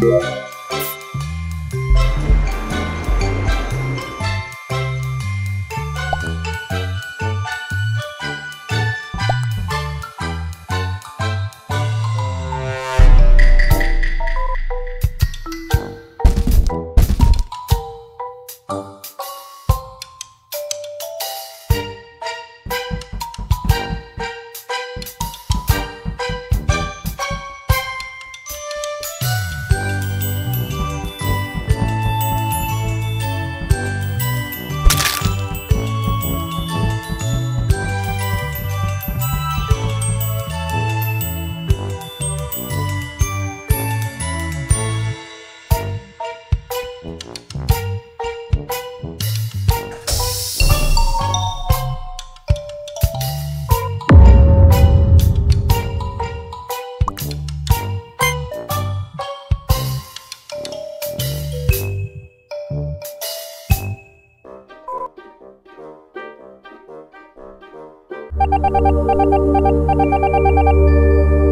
Música フフフフ。